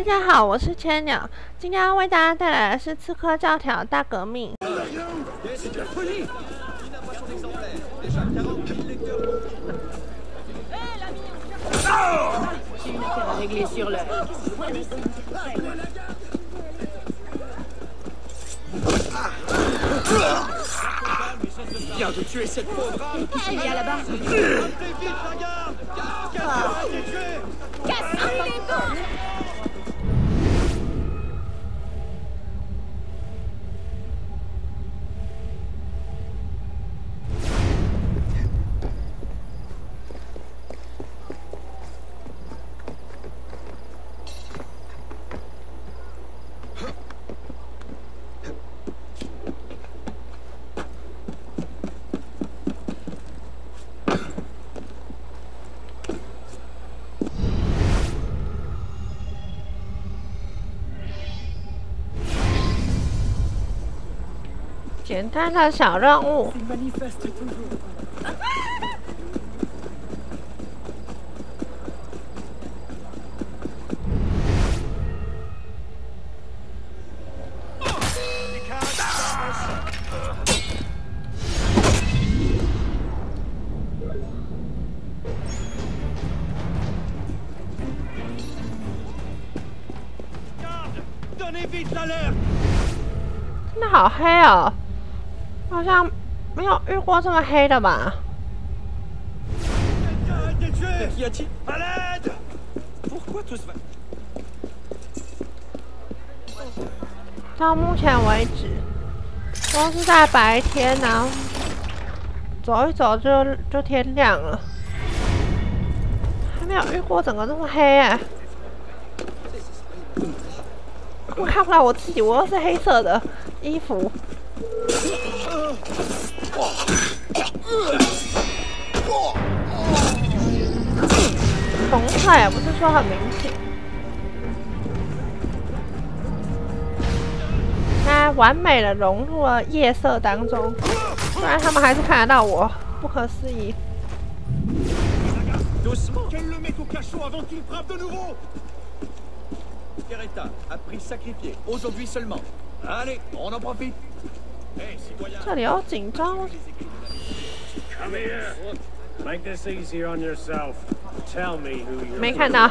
大家好，我是千鸟，今天要为大家带来的是《刺客教条：大革命》。简单的小任务。的好黑哦，好像没有遇过这么黑的吧？到目前为止都是在白天，然后走一走就就天亮了，还没有遇过整个这么黑哎、我看不到我自己，我又是黑色的衣服。红色也不是说很明显。它完美的融入了夜色当中，虽然他们还是看得到我，不可思议。A pris sacrifié, aujourd'hui seulement. Allez, on en profite 这里有警钟，Come here. Make this easier on yourself. Tell me. 没看到。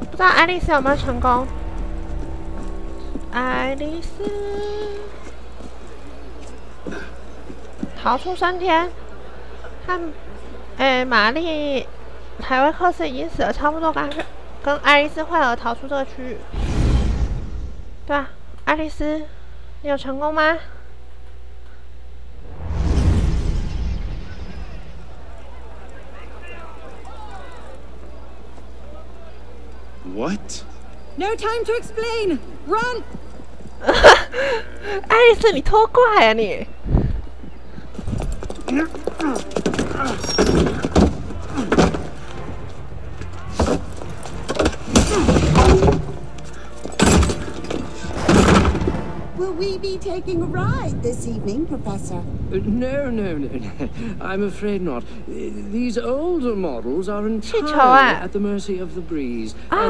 不知道爱丽丝有没有成功？爱丽丝逃出升天，和诶玛丽海维克斯已经死了，差不多跟跟爱丽丝会合逃出这个区域。对啊，爱丽丝，你有成功吗？What No time to explain! Run! 爱丽丝，你脱怪啊你！Will we be taking a ride this evening, Professor? No, no, no, no. I'm afraid not. These older models are entirely at the mercy of the breeze. Ah,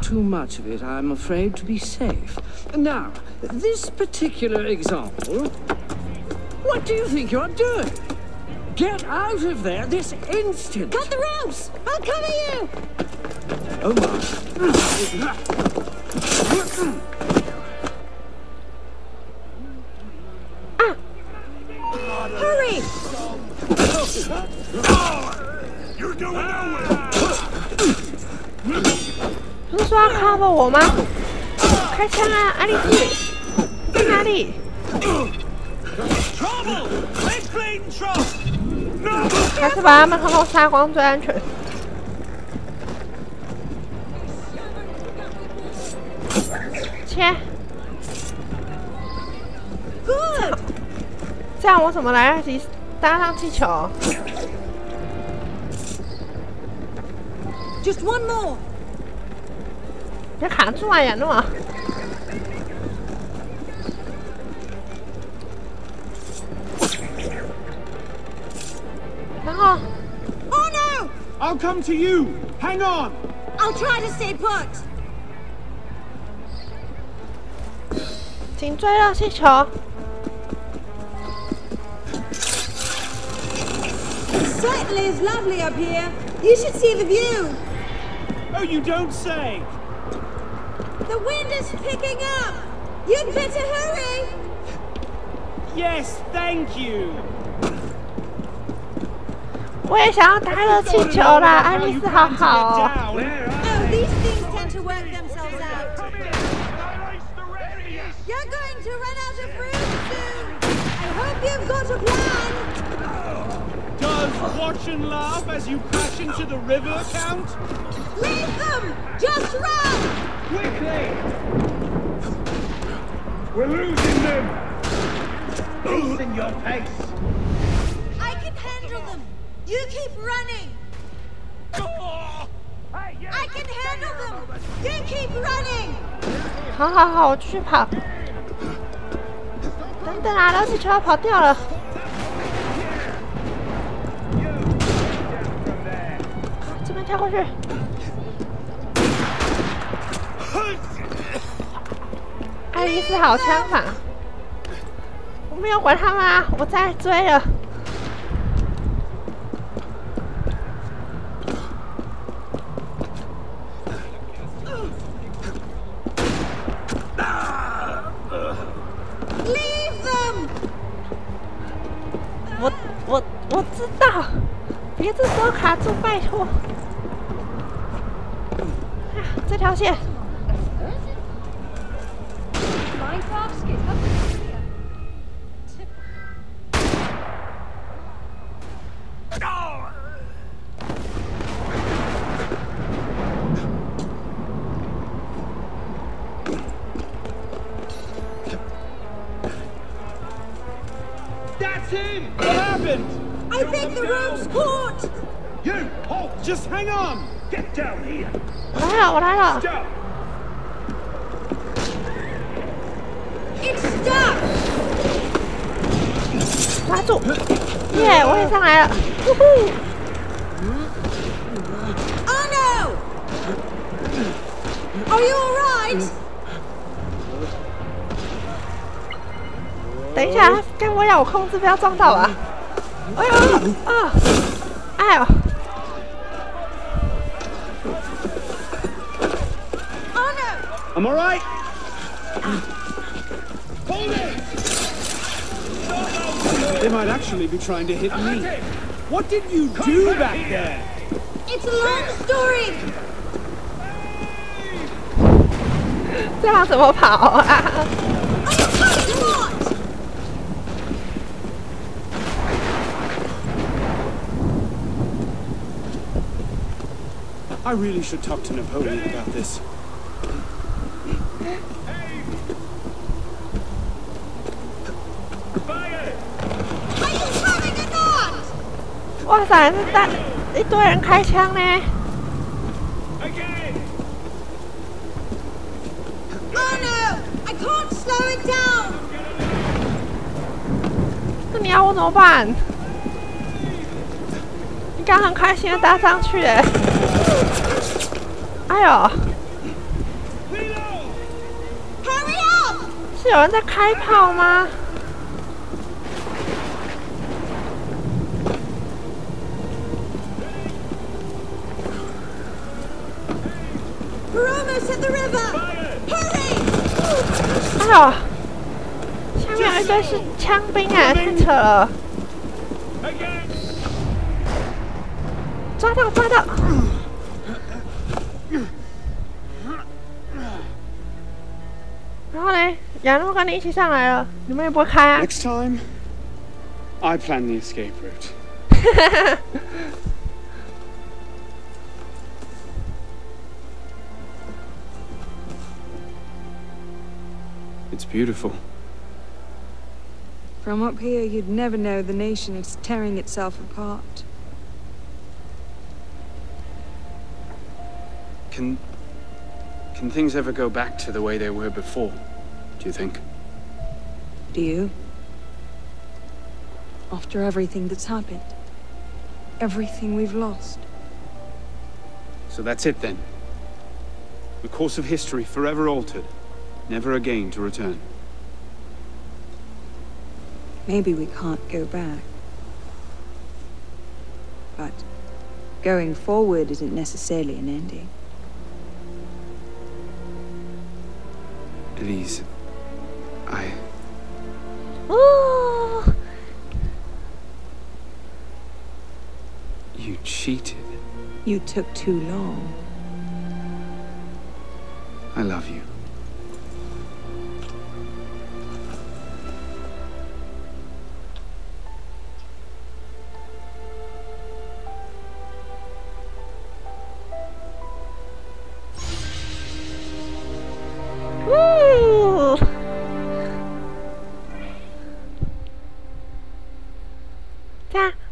too much of it, I'm afraid, to be safe. Now, this particular example. What do you think you're doing? Get out of there this instant! Cut the ropes! I'll cover you! Oh my! Hurry! You're going nowhere 不是说要 cover 我吗？开枪啊，爱丽丝，在哪里？ Trouble Make blatant trouble No 还是把他们好好杀光最安全。切，Good! 这样我怎么来得及搭上气球？Just one more! 别卡住啊，亚诺！come to you. Hang on. I'll try to stay put. 请追热气球。 Certainly is lovely up here. You should see the view. Oh, you don't say. The wind is picking up. You'd better hurry. Yes, thank you. 我也想要搭热气球啦，爱丽丝好好哦。Oh, these things tend to work themselves out. You're going to run out of room soon. I hope you've got a plan. Does watch and laugh as you crash into the river count? Leave them. Just run. Quickly! We're losing them! Losing your pace! You keep running. I can handle them. You keep running. 好好好，我继续跑。等等啊，热气球要跑掉了。这边跳过去。爱丽丝好枪法，我没有管他们啊，我在追了。我我我知道，别这时候卡住，拜托。哎呀，这条线。耶、我也上来了。呼呼！Oh no! Are you all right? 等一下，该不会要我控制不要撞到啊？哎呦啊！哎呦！Oh no! I'm alright! They might actually be trying to hit me. What did you do back there? It's a long story. 这样怎么跑啊？ Are you coming to what? I really should talk to Napoleon about this. 哇塞，这大一堆人开枪呢！Again! Oh no! I can't slow it down. 那你要我怎么办？你刚很开心的搭上去哎！哎呦!是有人在开炮吗？哎呦，下面有一堆是枪兵啊，太扯了!抓到抓到！然后呢，亚诺跟你一起上来了，你们也不会开啊？Next time, I plan the escape route. It's beautiful. From up here, you'd never know the nation is tearing itself apart. Can. Can things ever go back to the way they were before? Do you think? Do you? After everything that's happened, everything we've lost. So that's it then. The course of history forever altered, never again to return. Maybe we can't go back. But going forward isn't necessarily an ending. Elise, I... Ooh. You cheated. You took too long. I love you.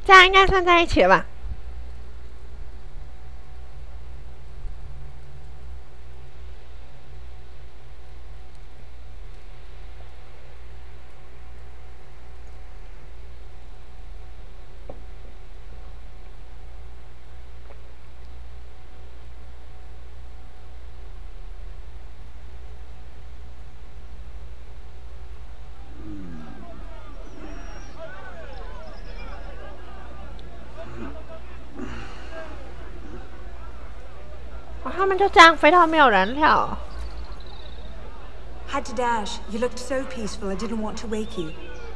这样应该算在一起了吧？他们就这样飞到没有人了。Had to dash. You looked so peaceful, I didn't want to wake you.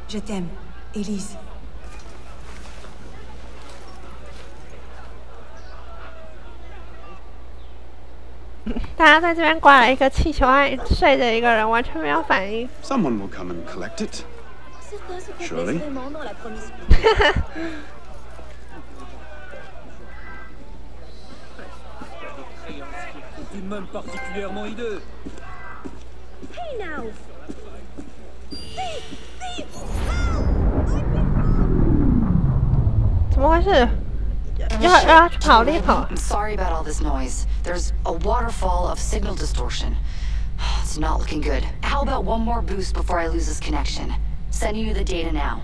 Je t'aime, Elise. 大家在这边挂了一个气球，还睡着一个人，完全没有反应。Someone will come and collect it. Surely. Tout de même particulièrement hideux. Hey now! 怎么回事？要要要去跑立跑？ I'm sorry about all this noise. There's a waterfall of signal distortion. It's not looking good. How about one more boost before I lose this connection? Sending you the data now.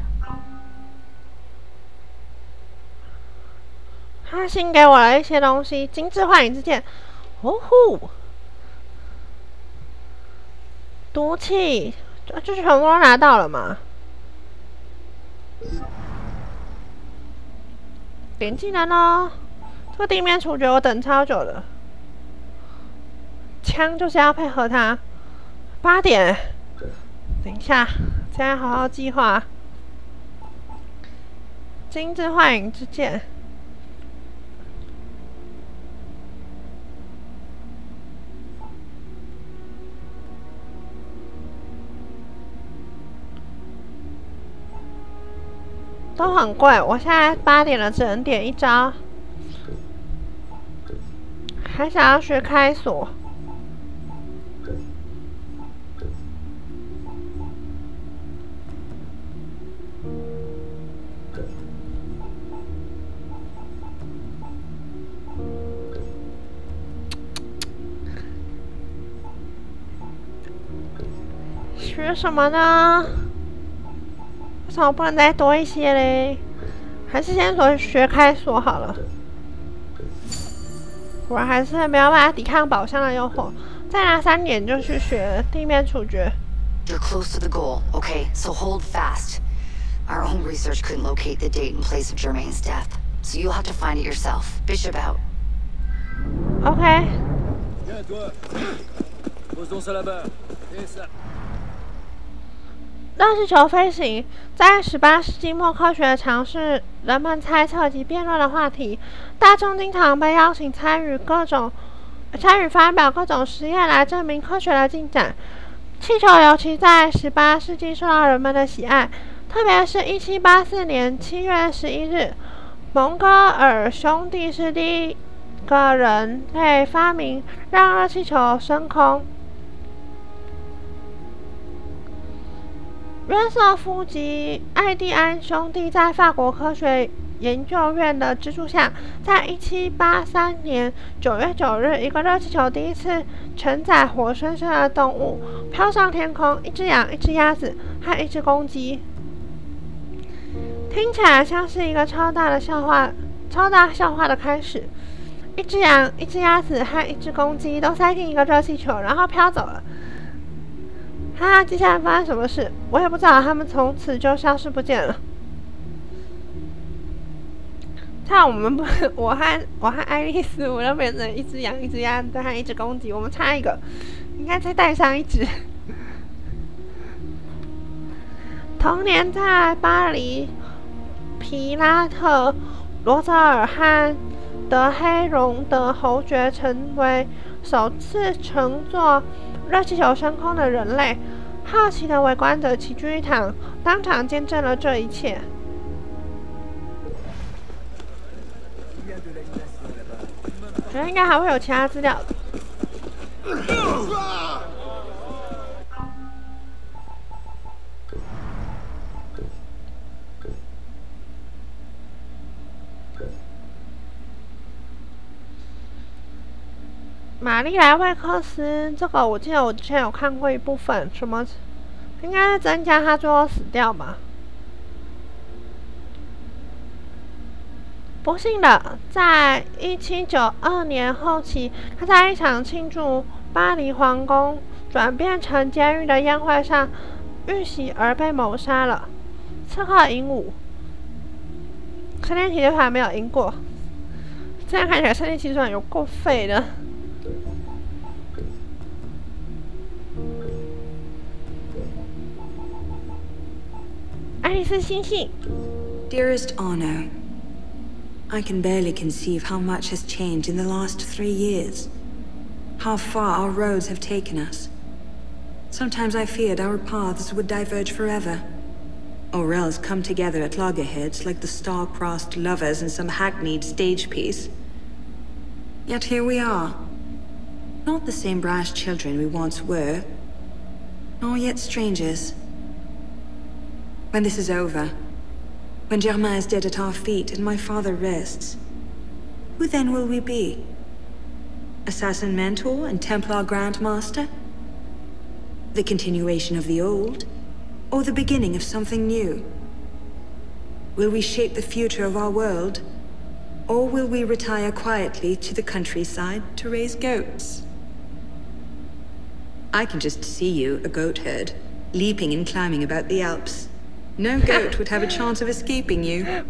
他新给我了一些东西，精致幻影之剑， 哦呼，毒气，这这全部都拿到了吗？点技能哦，这个地面处决我等超久了，枪就是要配合它。八点，等一下，现在好好计划。精致幻影之剑。都很贵，我现在八点了，只能点一张。还想要学开锁，学什么呢？为什么不能再多一些嘞？还是先说学开锁好了。果然还是没有办法抵抗宝箱的诱惑。再拿三点就去学地面处决。You're close to the goal, okay? So hold fast. Our own research couldn't locate the date and place of Germaine's death, so you'll have to find it yourself. Bishop out. OK，Viens, toi. Pose donc ça là-bas. Et ça. 热气球飞行在十八世纪末科学尝试、人们猜测及辩论的话题。大众经常被邀请参与各种、参与发表各种实验来证明科学的进展。气球尤其在十八世纪受到人们的喜爱，特别是一七八四年七月十一日，蒙哥尔兄弟是第一个人类发明让热气球升空。约瑟夫及艾蒂安兄弟在法国科学研究院的资助下，在一七八三年九月九日，一个热气球第一次承载活生生的动物飘上天空，一只羊、一只鸭子和一只公鸡。听起来像是一个超大的笑话，超大笑话的开始。一只羊、一只鸭子和一只公鸡都塞进一个热气球，然后飘走了。哈，接下来发生什么事？我也不知道。他们从此就消失不见了。差我们不，我和我和爱丽丝，我都变成一只羊、一只鸭子和一只公鸡，我们差一个，应该再带上一只。同年，在巴黎，皮拉特、罗泽尔和德黑荣的侯爵成为首次乘坐热气球升空的人类。好奇的围观者齐聚一堂，当场见证了这一切。觉得应该还会有其他资料。玛丽莱维克斯，这个我记得我之前有看过一部分，什么应该是增加他最后死掉吧。不幸的，在一七九二年后期，他在一场庆祝巴黎皇宫转变成监狱的宴会上遇袭而被谋杀了。刺客鹦鹉，圣殿骑士团没有赢过，这样看起来圣殿骑士有够废的。爱丽丝星星，Dearest Arno。I can barely conceive how much has changed in the last three years. How far our roads have taken us. Sometimes I feared our paths would diverge forever. Or else come together at loggerheads like the star-crossed lovers in some hackneyed stage piece. Yet here we are. Not the same brash children we once were. Nor yet strangers. When this is over, when Germain is dead at our feet and my father rests, who then will we be? Assassin Mentor and Templar Grandmaster? The continuation of the old? Or the beginning of something new? Will we shape the future of our world? Or will we retire quietly to the countryside to raise goats? I can just see you, a goat herd, leaping and climbing about the Alps. No goat would have a chance of escaping you.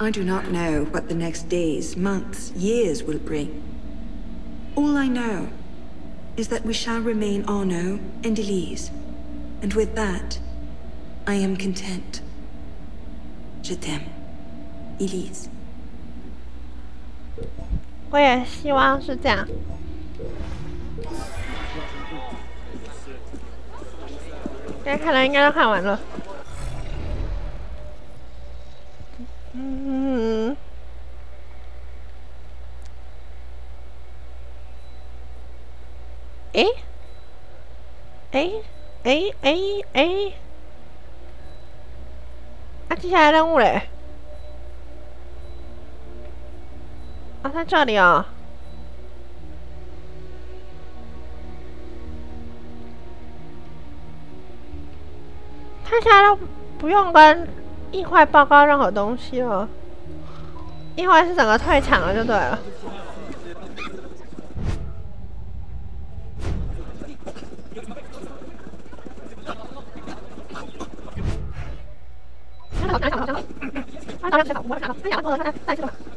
I do not know what the next days, months, years will bring. All I know is that we shall remain Arno and Elise. And with that, I am content. Je t'aime, Elise. 我也希望是这样。 现在看来应该都看完了。嗯。诶？诶？诶？诶？诶？啊，接下来任务嘞？啊，在这里啊。他现在都不用跟议会报告任何东西了，议会是整个退场了，就对了。记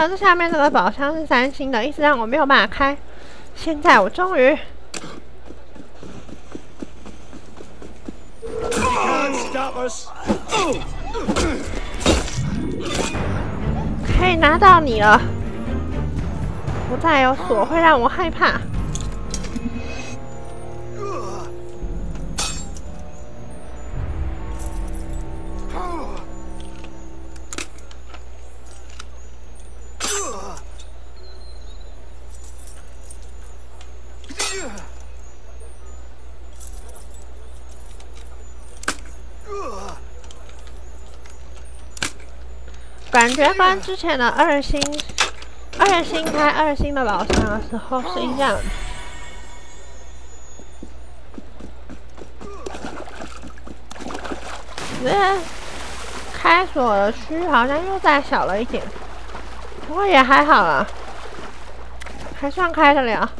得这下面这个宝箱是三星的，一直让我没有办法开。现在我终于可以拿到你了，不再有锁会让我害怕。感觉跟之前的二星，二星开二星的宝箱的时候是一样。这开锁的区好像又再小了一点，不过也还好啦，还算开得了。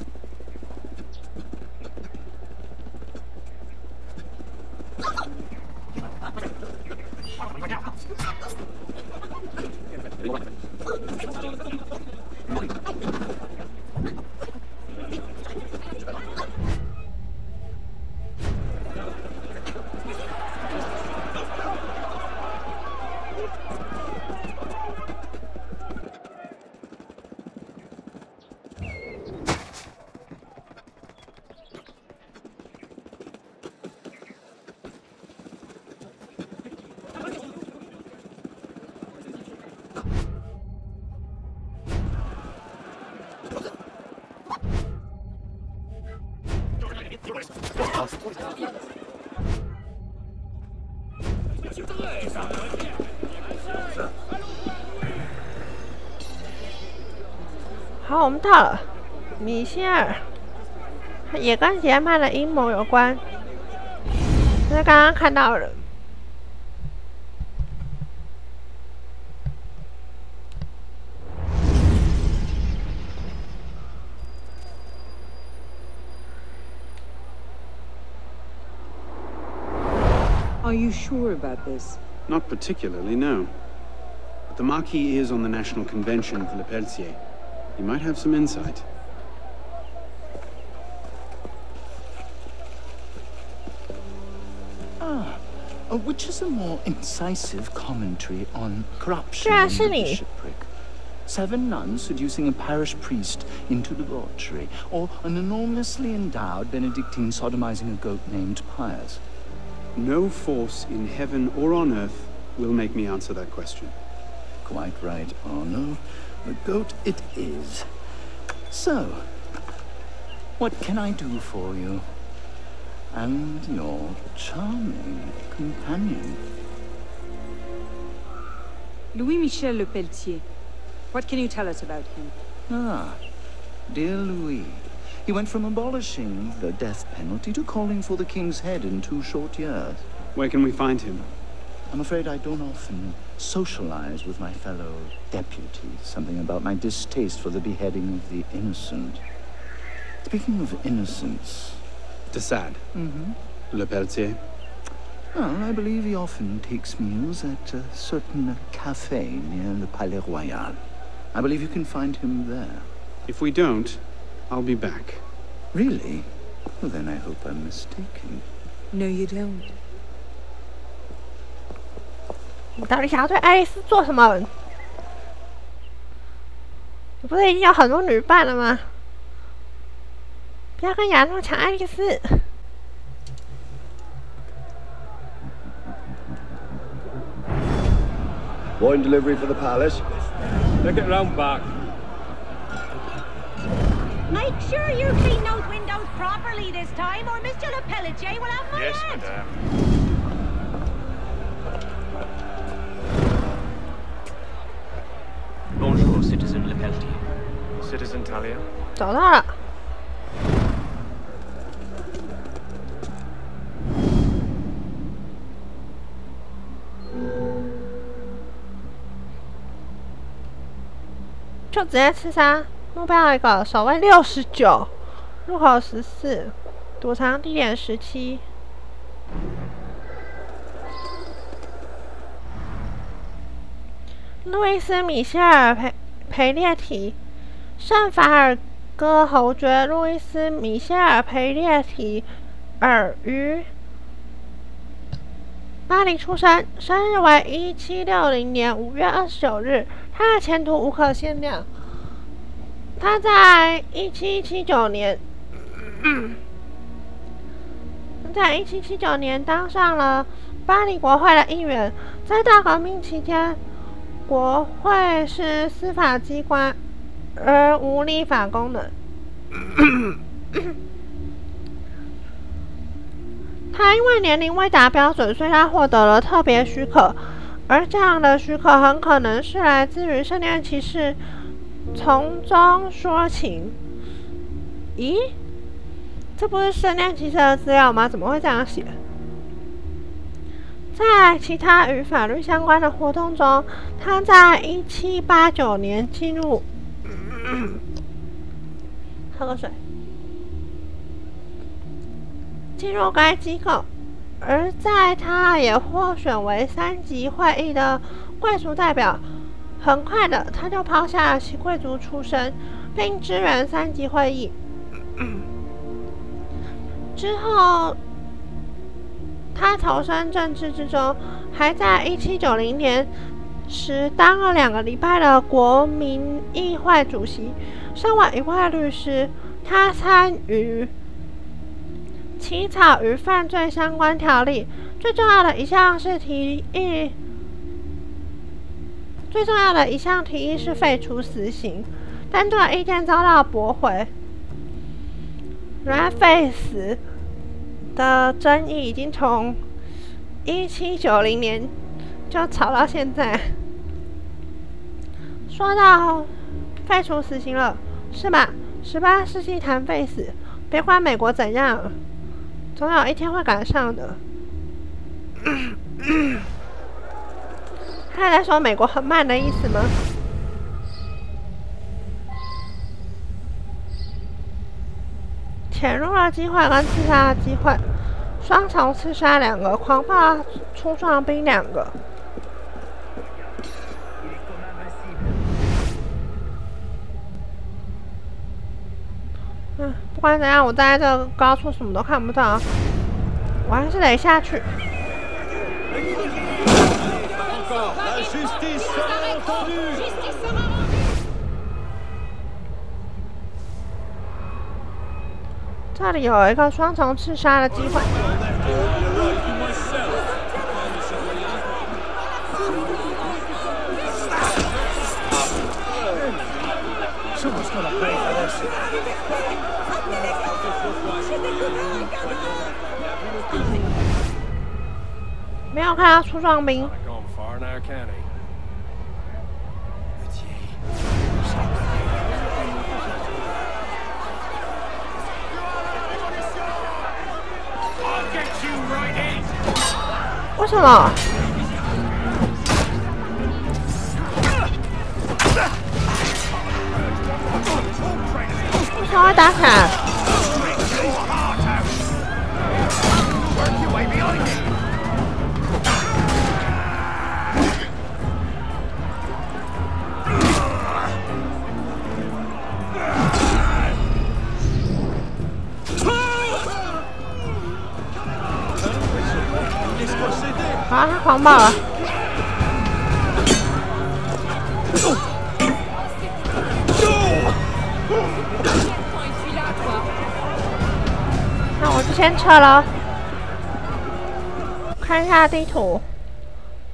好，我们到了米歇尔，也跟杰曼的阴谋有关，这是刚刚看到了。Are you sure about this? Not particularly, no. But the Marquis is on the National Convention for Le Pelletier. He might have some insight. Ah, uh, which is a more incisive commentary on corruption Yeah, in the shipwreck? Seven nuns seducing a parish priest into debauchery, or an enormously endowed Benedictine sodomizing a goat named Pius? No force in heaven or on earth will make me answer that question. Quite right, Arno. The goat it is. So, what can I do for you? And your charming companion. Louis Michel Le Pelletier. What can you tell us about him? Ah, dear Louis. He went from abolishing the death penalty to calling for the king's head in two short years. Where can we find him? I'm afraid I don't often socialize with my fellow deputies. Something about my distaste for the beheading of the innocent. Speaking of innocence, De Sade. Mm-hmm. Le Pelletier. well, I believe he often takes meals at a certain cafe near the Palais Royal. I believe you can find him there. If we don't, I'll be back. Really? Well, then I hope I'm mistaken. No, you don't. 你到底想要对爱丽丝做什么？你不是已经有很多女伴了吗？不要跟亚诺抢爱丽丝。 Wine delivery for the palace. Take it round back. Make sure you clean those windows properly this time, or Mr. Lepelletier will have my yes, head. madame. Bonjour, Citizen Lepeltier. Citizen Talia. Talia. Chốt giá? 目标一个，守卫六十九，入口十四，躲藏地点十七。路易斯·米歇尔·培培列提，圣法尔戈侯爵路易斯·米歇尔·培列提尔于巴黎出生，生日为一七六零年五月二十九日。他的前途无可限量。他在一七七九年，在一七七九年当上了巴黎国会的议员。在大革命期间，国会是司法机关，而无立法功能。他因为年龄未达标准，所以他获得了特别许可，而这样的许可很可能是来自于圣殿骑士从中说情。咦，这不是圣殿骑士的资料吗？怎么会这样写？在其他与法律相关的活动中，他在一七八九年进入，喝个水，进入该机构，而在他也获选为三级会议的贵族代表。很快的，他就抛下了其贵族出身，并支援三级会议。之后，他投身政治之中，还在一七九零年时当了两个礼拜的国民议会主席。身为一位律师，他参与起草与犯罪相关条例，最重要的一项是提议。最重要的一项提议是废除死刑，但这个意见遭到驳回。原来废死的争议已经从一七九零年就吵到现在。说到废除死刑了，是吧？十八世纪谈废死，别管美国怎样，总有一天会赶上的。他在说美国很慢的意思吗？潜入了机会跟刺杀的机会，双重刺杀两个，狂暴冲撞兵两个。嗯，不管怎样，我在这高处什么都看不到，我还是得下去。这里有一个双重刺杀的机会。没有看到出装兵。为什么？为什么要打卡？啊，他狂暴了！那我就先撤了。看一下地图，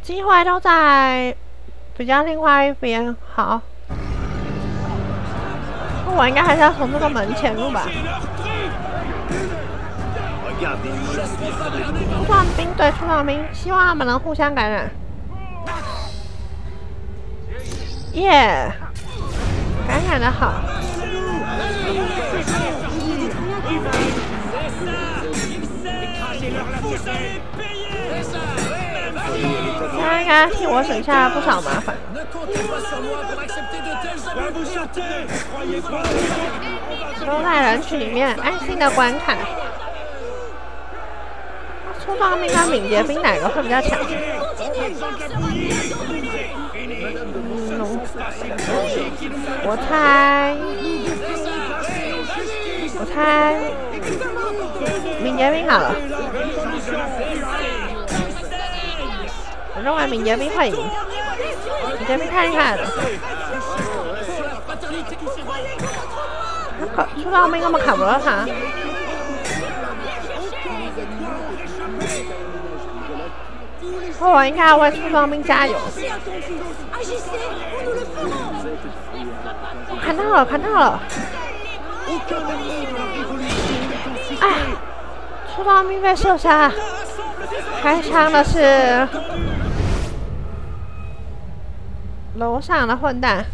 机会都在比较另外一边。好，那我应该还是要从这个门潜入吧。出壮兵对出壮兵，希望他们能互相感染。耶，感染的好。他应该替我省下了不少麻烦。都在人群里面安心的观看。冲锋兵跟敏捷兵哪个会比较强？我猜，我猜敏捷兵好了。我认为敏捷兵会赢，敏捷兵太厉害了。冲锋兵根本砍不到我应该要为出装兵加油！我看到了，看到了！哎，出装兵被射杀，开枪的是楼上的混蛋。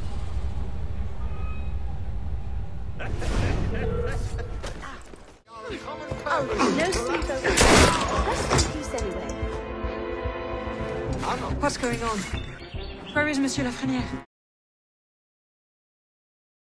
What's going on? Where is Monsieur Lafreniere?